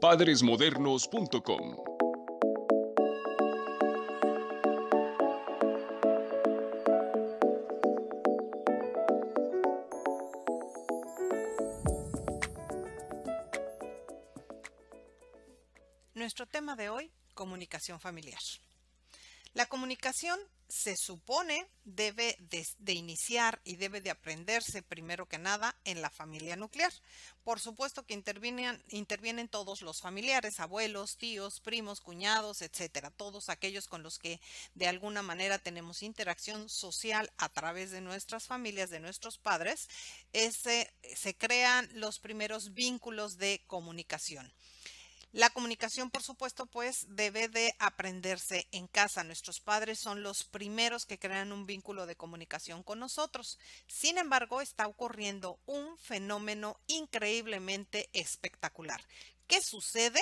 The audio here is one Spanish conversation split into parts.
padresmodernos.com. Nuestro tema de hoy, comunicación familiar. La comunicación se supone debe de, iniciar y debe de aprenderse primero que nada en la familia nuclear. Por supuesto que intervienen, intervienen todos los familiares, abuelos, tíos, primos, cuñados, etcétera, todos aquellos con los que de alguna manera tenemos interacción social a través de nuestras familias, de nuestros padres, ese, se crean los primeros vínculos de comunicación. La comunicación, por supuesto, pues debe de aprenderse en casa. Nuestros padres son los primeros que crean un vínculo de comunicación con nosotros. Sin embargo, está ocurriendo un fenómeno increíblemente espectacular. ¿Qué sucede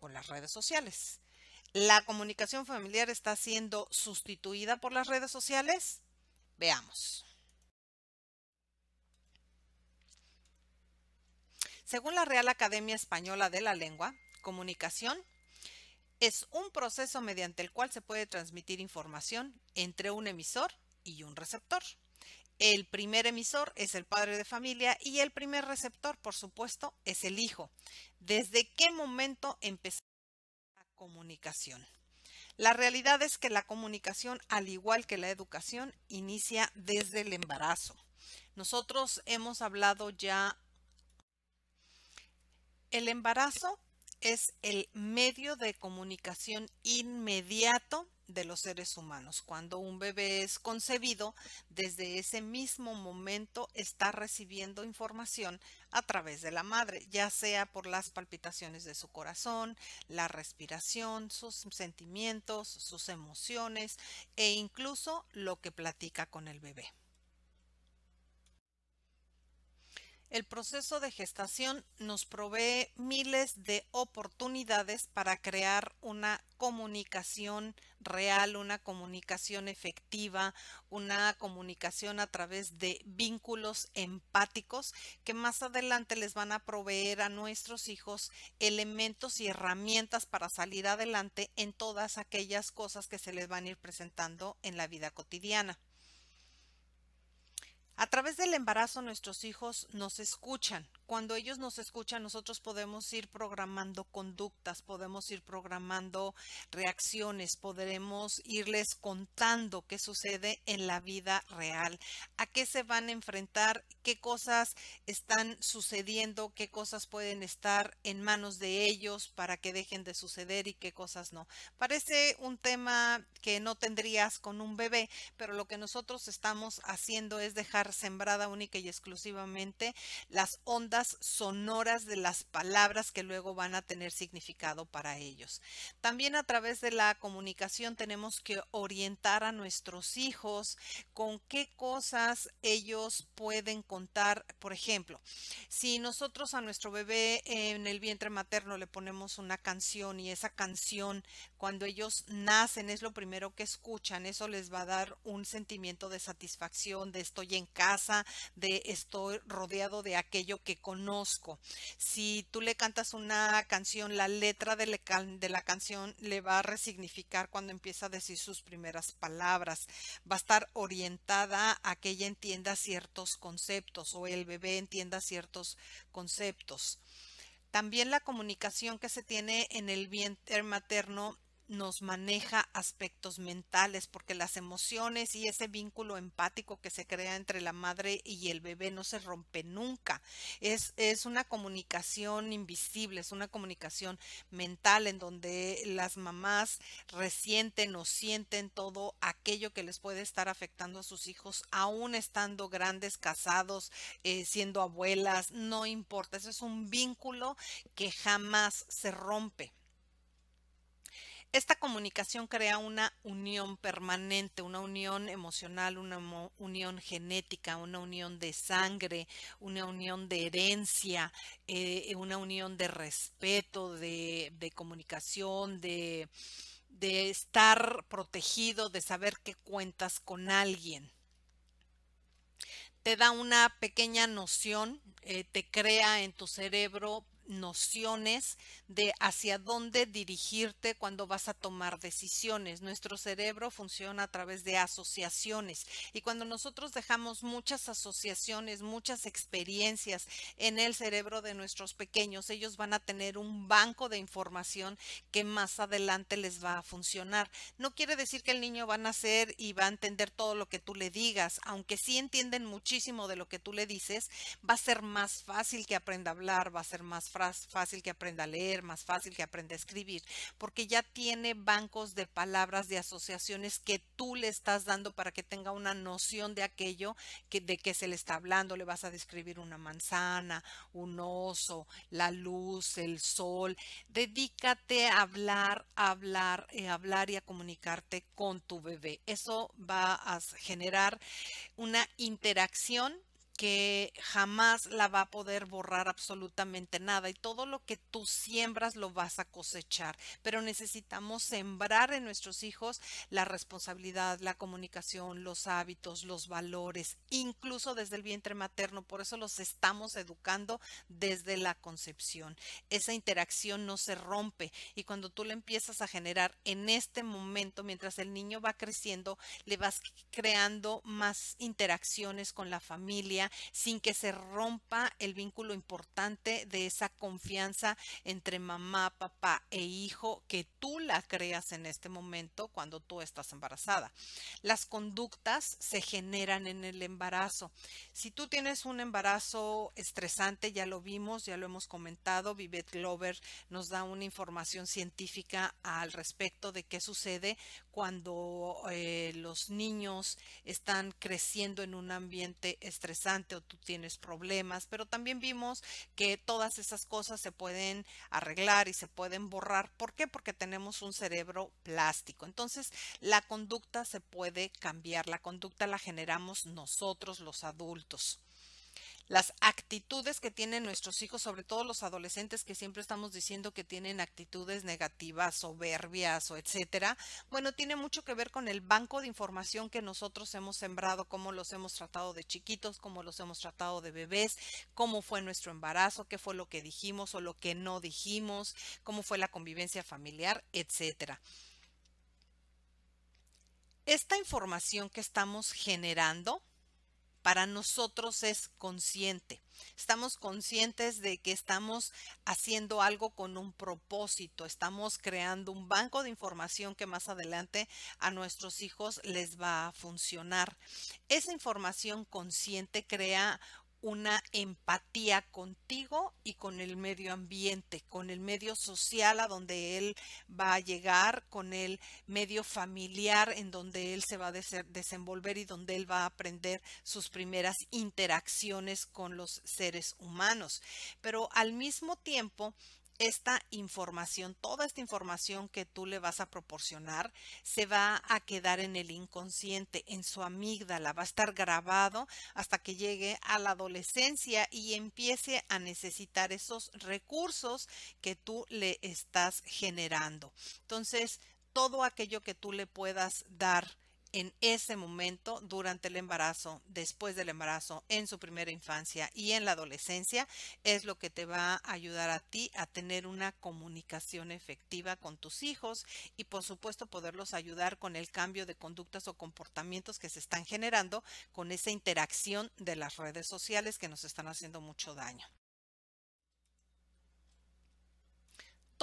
con las redes sociales? ¿La comunicación familiar está siendo sustituida por las redes sociales? Veamos. Según la Real Academia Española de la Lengua, comunicación es un proceso mediante el cual se puede transmitir información entre un emisor y un receptor. El primer emisor es el padre de familia y el primer receptor, por supuesto, es el hijo. ¿Desde qué momento empezó la comunicación? La realidad es que la comunicación, al igual que la educación, inicia desde el embarazo. Nosotros hemos hablado ya el embarazo es el medio de comunicación inmediato de los seres humanos. Cuando un bebé es concebido, desde ese mismo momento está recibiendo información a través de la madre, ya sea por las palpitaciones de su corazón, la respiración, sus sentimientos, sus emociones e incluso lo que platica con el bebé. El proceso de gestación nos provee miles de oportunidades para crear una comunicación real, una comunicación efectiva, una comunicación a través de vínculos empáticos que más adelante les van a proveer a nuestros hijos elementos y herramientas para salir adelante en todas aquellas cosas que se les van a ir presentando en la vida cotidiana. A través del embarazo nuestros hijos nos escuchan, cuando ellos nos escuchan, nosotros podemos ir programando conductas, podemos ir programando reacciones, podremos irles contando qué sucede en la vida real, a qué se van a enfrentar, qué cosas están sucediendo, qué cosas pueden estar en manos de ellos para que dejen de suceder y qué cosas no. Parece un tema que no tendrías con un bebé, pero lo que nosotros estamos haciendo es dejar sembrada única y exclusivamente las ondas sonoras de las palabras que luego van a tener significado para ellos. También a través de la comunicación tenemos que orientar a nuestros hijos con qué cosas ellos pueden contar. Por ejemplo, si nosotros a nuestro bebé en el vientre materno le ponemos una canción y esa canción cuando ellos nacen es lo primero que escuchan, eso les va a dar un sentimiento de satisfacción, de estoy en casa, de estoy rodeado de aquello que conozco. Si tú le cantas una canción, la letra de, la canción le va a resignificar cuando empieza a decir sus primeras palabras. Va a estar orientada a que ella entienda ciertos conceptos o el bebé entienda ciertos conceptos. También la comunicación que se tiene en el vientre materno nos maneja aspectos mentales, porque las emociones y ese vínculo empático que se crea entre la madre y el bebé no se rompe nunca. Es, es una comunicación invisible, es una comunicación mental en donde las mamás resienten o sienten todo aquello que les puede estar afectando a sus hijos, aún estando grandes, casados, eh, siendo abuelas, no importa. Ese es un vínculo que jamás se rompe. Esta comunicación crea una unión permanente, una unión emocional, una unión genética, una unión de sangre, una unión de herencia, eh, una unión de respeto, de, comunicación, de, estar protegido, de saber que cuentas con alguien. Te da una pequeña noción, eh, te crea en tu cerebro nociones de hacia dónde dirigirte cuando vas a tomar decisiones. Nuestro cerebro funciona a través de asociaciones y cuando nosotros dejamos muchas asociaciones, muchas experiencias en el cerebro de nuestros pequeños, ellos van a tener un banco de información que más adelante les va a funcionar. No quiere decir que el niño va a nacer y va a entender todo lo que tú le digas, aunque sí entienden muchísimo de lo que tú le dices, va a ser más fácil que aprenda a hablar, va a ser más que aprenda a leer, más fácil que aprenda a escribir, porque ya tiene bancos de palabras, de asociaciones que tú le estás dando para que tenga una noción de aquello que, de que se le está hablando. Le vas a describir una manzana, un oso, la luz, el sol. Dedícate a hablar, a hablar, a eh, hablar y a comunicarte con tu bebé. Eso va a generar una interacción que jamás la va a poder borrar absolutamente nada y todo lo que tú siembras lo vas a cosechar. Pero necesitamos sembrar en nuestros hijos la responsabilidad, la comunicación, los hábitos, los valores, incluso desde el vientre materno. Por eso los estamos educando desde la concepción. Esa interacción no se rompe y cuando tú le empiezas a generar en este momento, mientras el niño va creciendo, le vas creando más interacciones con la familia sin que se rompa el vínculo importante de esa confianza entre mamá, papá e hijo que tú la creas en este momento cuando tú estás embarazada. Las conductas se generan en el embarazo. Si tú tienes un embarazo estresante, ya lo vimos, ya lo hemos comentado, Vivet Glover nos da una información científica al respecto de qué sucede cuando eh, los niños están creciendo en un ambiente estresante o tú tienes problemas, pero también vimos que todas esas cosas se pueden arreglar y se pueden borrar. ¿Por qué? Porque tenemos un cerebro plástico. Entonces, la conducta se puede cambiar, la conducta la generamos nosotros los adultos las actitudes que tienen nuestros hijos, sobre todo los adolescentes que siempre estamos diciendo que tienen actitudes negativas, soberbias o etcétera, bueno, tiene mucho que ver con el banco de información que nosotros hemos sembrado, cómo los hemos tratado de chiquitos, cómo los hemos tratado de bebés, cómo fue nuestro embarazo, qué fue lo que dijimos o lo que no dijimos, cómo fue la convivencia familiar, etcétera. Esta información que estamos generando para nosotros es consciente. Estamos conscientes de que estamos haciendo algo con un propósito, estamos creando un banco de información que más adelante a nuestros hijos les va a funcionar. Esa información consciente crea una empatía contigo y con el medio ambiente, con el medio social a donde él va a llegar, con el medio familiar en donde él se va a desenvolver y donde él va a aprender sus primeras interacciones con los seres humanos. Pero al mismo tiempo, esta información, toda esta información que tú le vas a proporcionar, se va a quedar en el inconsciente, en su amígdala, va a estar grabado hasta que llegue a la adolescencia y empiece a necesitar esos recursos que tú le estás generando. Entonces, todo aquello que tú le puedas dar en ese momento, durante el embarazo, después del embarazo, en su primera infancia y en la adolescencia, es lo que te va a ayudar a ti a tener una comunicación efectiva con tus hijos y por supuesto poderlos ayudar con el cambio de conductas o comportamientos que se están generando con esa interacción de las redes sociales que nos están haciendo mucho daño.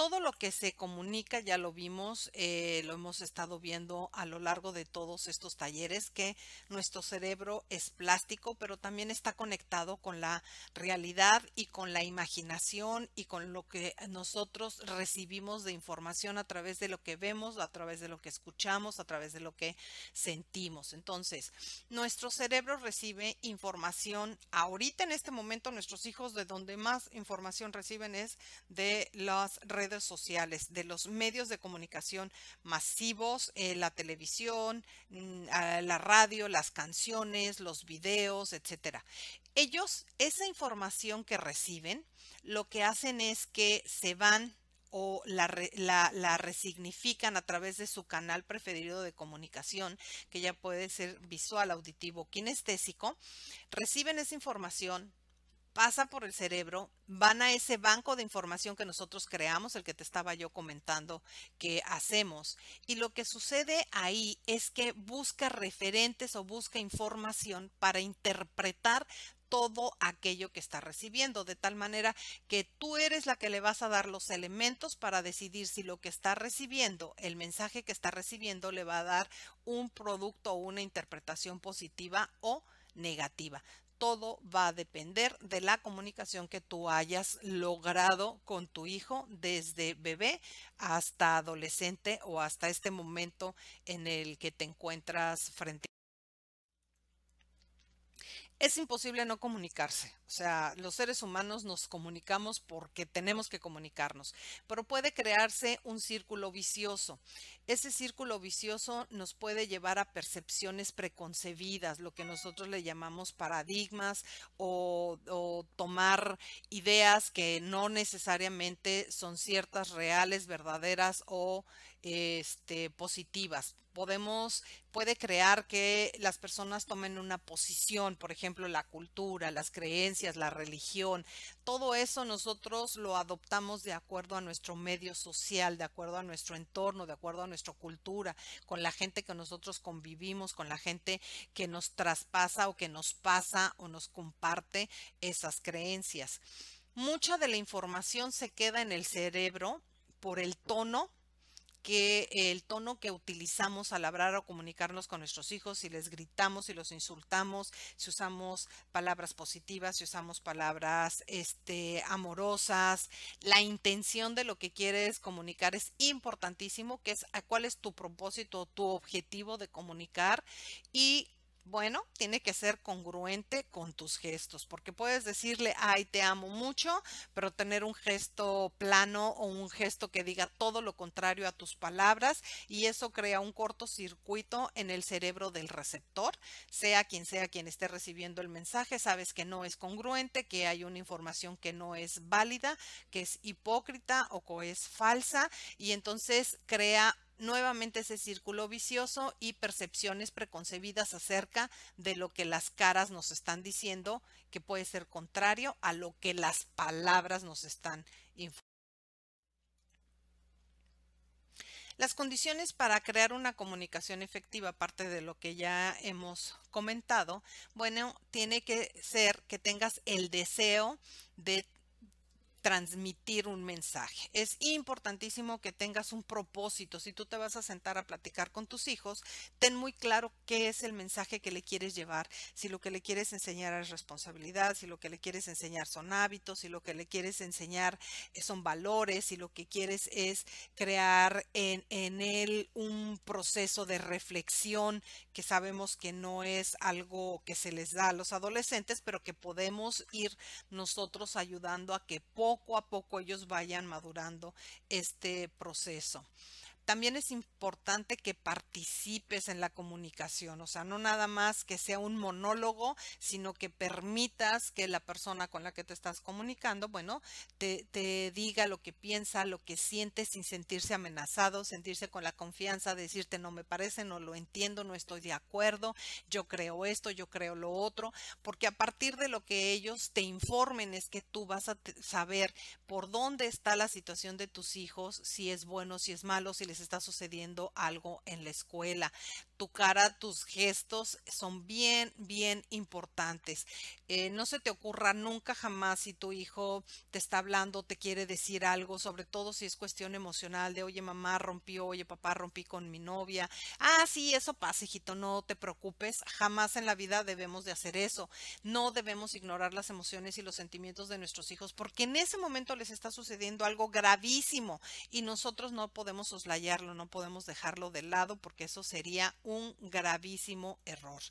Todo lo que se comunica, ya lo vimos, eh, lo hemos estado viendo a lo largo de todos estos talleres, que nuestro cerebro es plástico, pero también está conectado con la realidad y con la imaginación y con lo que nosotros recibimos de información a través de lo que vemos, a través de lo que escuchamos, a través de lo que sentimos. Entonces, nuestro cerebro recibe información ahorita en este momento, nuestros hijos de donde más información reciben es de las redes sociales, de los medios de comunicación masivos, eh, la televisión, mm, la radio, las canciones, los videos, etcétera. Ellos, esa información que reciben, lo que hacen es que se van o la, la, la, resignifican a través de su canal preferido de comunicación, que ya puede ser visual, auditivo, kinestésico, reciben esa información, pasa por el cerebro, van a ese banco de información que nosotros creamos, el que te estaba yo comentando que hacemos. Y lo que sucede ahí es que busca referentes o busca información para interpretar todo aquello que está recibiendo, de tal manera que tú eres la que le vas a dar los elementos para decidir si lo que está recibiendo, el mensaje que está recibiendo, le va a dar un producto o una interpretación positiva o negativa todo va a depender de la comunicación que tú hayas logrado con tu hijo desde bebé hasta adolescente o hasta este momento en el que te encuentras frente es imposible no comunicarse. O sea, los seres humanos nos comunicamos porque tenemos que comunicarnos, pero puede crearse un círculo vicioso. Ese círculo vicioso nos puede llevar a percepciones preconcebidas, lo que nosotros le llamamos paradigmas o, tomar ideas que no necesariamente son ciertas, reales, verdaderas o este, positivas podemos, puede crear que las personas tomen una posición, por ejemplo, la cultura, las creencias, la religión, todo eso nosotros lo adoptamos de acuerdo a nuestro medio social, de acuerdo a nuestro entorno, de acuerdo a nuestra cultura, con la gente que nosotros convivimos, con la gente que nos traspasa o que nos pasa o nos comparte esas creencias. Mucha de la información se queda en el cerebro por el tono que el tono que utilizamos al hablar o comunicarnos con nuestros hijos, si les gritamos, si los insultamos, si usamos palabras positivas, si usamos palabras este, amorosas, la intención de lo que quieres comunicar es importantísimo, que es a cuál es tu propósito, tu objetivo de comunicar y bueno, tiene que ser congruente con tus gestos, porque puedes decirle, ay, te amo mucho, pero tener un gesto plano o un gesto que diga todo lo contrario a tus palabras y eso crea un cortocircuito en el cerebro del receptor, sea quien sea quien esté recibiendo el mensaje, sabes que no es congruente, que hay una información que no es válida, que es hipócrita o que es falsa y entonces crea nuevamente ese círculo vicioso y percepciones preconcebidas acerca de lo que las caras nos están diciendo, que puede ser contrario a lo que las palabras nos están informando. Las condiciones para crear una comunicación efectiva, aparte de lo que ya hemos comentado, bueno, tiene que ser que tengas el deseo de transmitir un mensaje. Es importantísimo que tengas un propósito. Si tú te vas a sentar a platicar con tus hijos, ten muy claro qué es el mensaje que le quieres llevar. Si lo que le quieres enseñar es responsabilidad, si lo que le quieres enseñar son hábitos, si lo que le quieres enseñar son valores, si lo que quieres es crear en, en él un proceso de reflexión que sabemos que no es algo que se les da a los adolescentes, pero que podemos ir nosotros ayudando a que poco a poco ellos vayan madurando este proceso también es importante que participes en la comunicación, o sea, no nada más que sea un monólogo, sino que permitas que la persona con la que te estás comunicando, bueno, te, te diga lo que piensa, lo que siente sin sentirse amenazado, sentirse con la confianza de decirte no me parece, no lo entiendo, no estoy de acuerdo, yo creo esto, yo creo lo otro, porque a partir de lo que ellos te informen es que tú vas a saber por dónde está la situación de tus hijos, si es bueno, si es malo, si les está sucediendo algo en la escuela. Tu cara, tus gestos son bien, bien importantes. Eh, no se te ocurra nunca jamás si tu hijo te está hablando, te quiere decir algo, sobre todo si es cuestión emocional de, oye mamá rompió, oye papá rompí con mi novia. Ah, sí, eso pasa, hijito, no te preocupes. Jamás en la vida debemos de hacer eso. No debemos ignorar las emociones y los sentimientos de nuestros hijos porque en ese momento les está sucediendo algo gravísimo y nosotros no podemos soslayar no podemos dejarlo de lado porque eso sería un gravísimo error.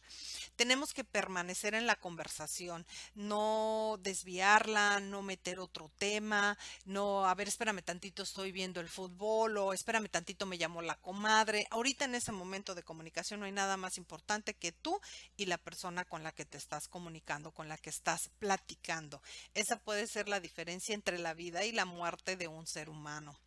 Tenemos que permanecer en la conversación, no desviarla, no meter otro tema, no, a ver, espérame tantito, estoy viendo el fútbol o espérame tantito, me llamó la comadre. Ahorita en ese momento de comunicación no hay nada más importante que tú y la persona con la que te estás comunicando, con la que estás platicando. Esa puede ser la diferencia entre la vida y la muerte de un ser humano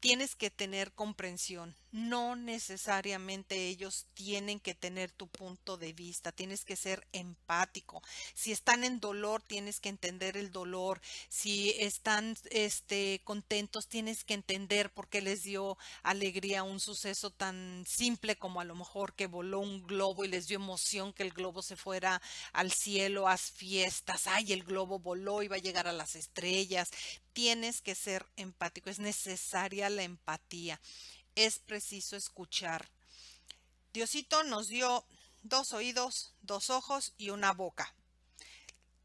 tienes que tener comprensión. No necesariamente ellos tienen que tener tu punto de vista. Tienes que ser empático. Si están en dolor, tienes que entender el dolor. Si están este, contentos, tienes que entender por qué les dio alegría un suceso tan simple como a lo mejor que voló un globo y les dio emoción que el globo se fuera al cielo, a fiestas. Ay, el globo voló, iba a llegar a las estrellas tienes que ser empático, es necesaria la empatía, es preciso escuchar. Diosito nos dio dos oídos, dos ojos y una boca.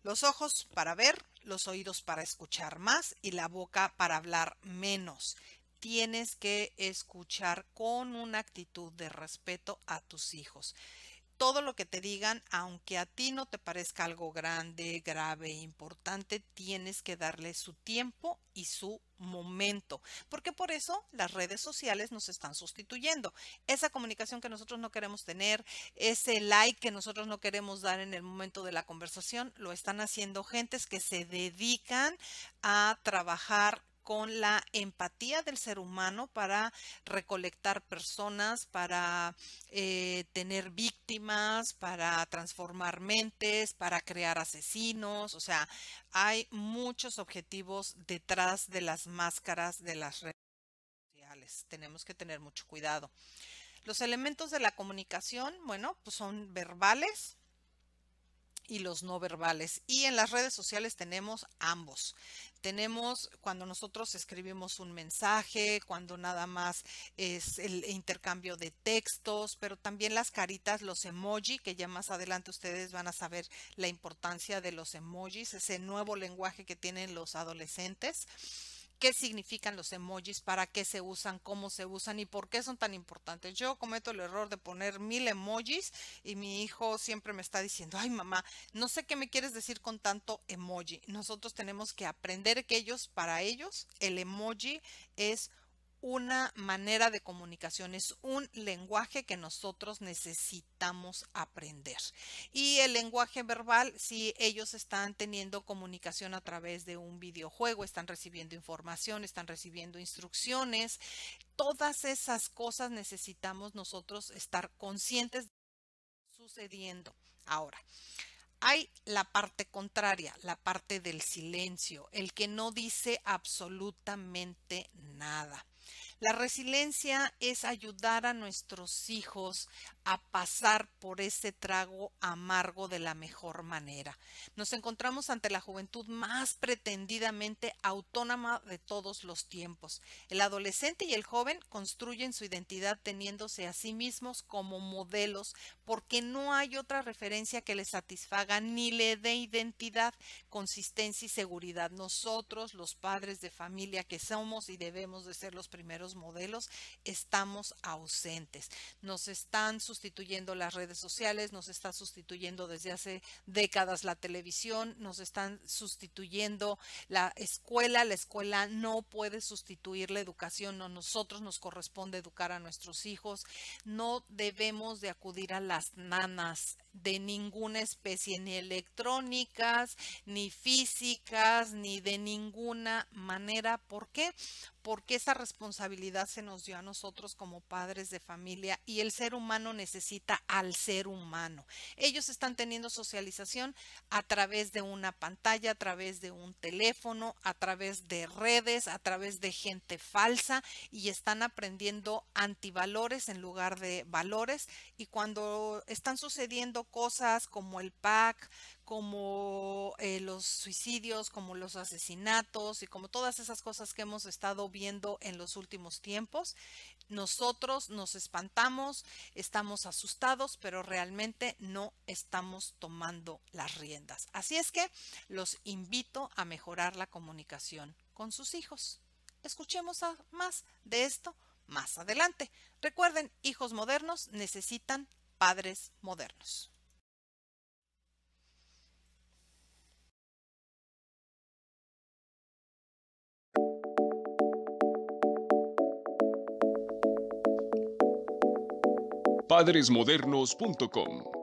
Los ojos para ver, los oídos para escuchar más y la boca para hablar menos. Tienes que escuchar con una actitud de respeto a tus hijos todo lo que te digan, aunque a ti no te parezca algo grande, grave, importante, tienes que darle su tiempo y su momento, porque por eso las redes sociales nos están sustituyendo. Esa comunicación que nosotros no queremos tener, ese like que nosotros no queremos dar en el momento de la conversación, lo están haciendo gentes que se dedican a trabajar con la empatía del ser humano para recolectar personas, para eh, tener víctimas, para transformar mentes, para crear asesinos. O sea, hay muchos objetivos detrás de las máscaras de las redes sociales. Tenemos que tener mucho cuidado. Los elementos de la comunicación, bueno, pues son verbales, y los no verbales. Y en las redes sociales tenemos ambos tenemos cuando nosotros escribimos un mensaje, cuando nada más es el intercambio de textos, pero también las caritas, los emoji, que ya más adelante ustedes van a saber la importancia de los emojis, ese nuevo lenguaje que tienen los adolescentes qué significan los emojis, para qué se usan, cómo se usan y por qué son tan importantes. Yo cometo el error de poner mil emojis y mi hijo siempre me está diciendo, ay mamá, no sé qué me quieres decir con tanto emoji. Nosotros tenemos que aprender que ellos, para ellos, el emoji es una manera de comunicación, es un lenguaje que nosotros necesitamos aprender. Y el lenguaje verbal, si ellos están teniendo comunicación a través de un videojuego, están recibiendo información, están recibiendo instrucciones, todas esas cosas necesitamos nosotros estar conscientes de lo que está sucediendo. Ahora, hay la parte contraria, la parte del silencio, el que no dice absolutamente nada. La resiliencia es ayudar a nuestros hijos a pasar por ese trago amargo de la mejor manera. Nos encontramos ante la juventud más pretendidamente autónoma de todos los tiempos. El adolescente y el joven construyen su identidad teniéndose a sí mismos como modelos porque no hay otra referencia que les satisfaga ni le dé identidad, consistencia y seguridad. Nosotros, los padres de familia que somos y debemos de ser los primeros modelos, estamos ausentes. Nos están sustituyendo las redes sociales, nos está sustituyendo desde hace décadas la televisión, nos están sustituyendo la escuela, la escuela no puede sustituir la educación, no nosotros nos corresponde educar a nuestros hijos, no debemos de acudir a las nanas de ninguna especie, ni electrónicas, ni físicas, ni de ninguna manera. ¿Por qué? Porque esa responsabilidad se nos dio a nosotros como padres de familia y el ser humano necesita al ser humano. Ellos están teniendo socialización a través de una pantalla, a través de un teléfono, a través de redes, a través de gente falsa y están aprendiendo antivalores en lugar de valores y cuando están sucediendo cosas como el PAC, como eh, los suicidios, como los asesinatos y como todas esas cosas que hemos estado viendo en los últimos tiempos. Nosotros nos espantamos, estamos asustados, pero realmente no estamos tomando las riendas. Así es que los invito a mejorar la comunicación con sus hijos. Escuchemos más de esto más adelante. Recuerden, hijos modernos necesitan padres modernos. padresmodernos.com